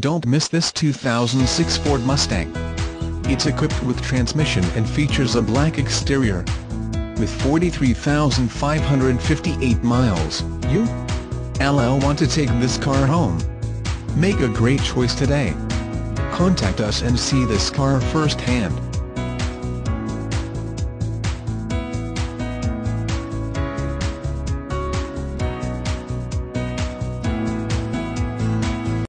Don't miss this 2006 Ford Mustang. It's equipped with transmission and features a black exterior. With 43,558 miles, you LL want to take this car home. Make a great choice today. Contact us and see this car firsthand.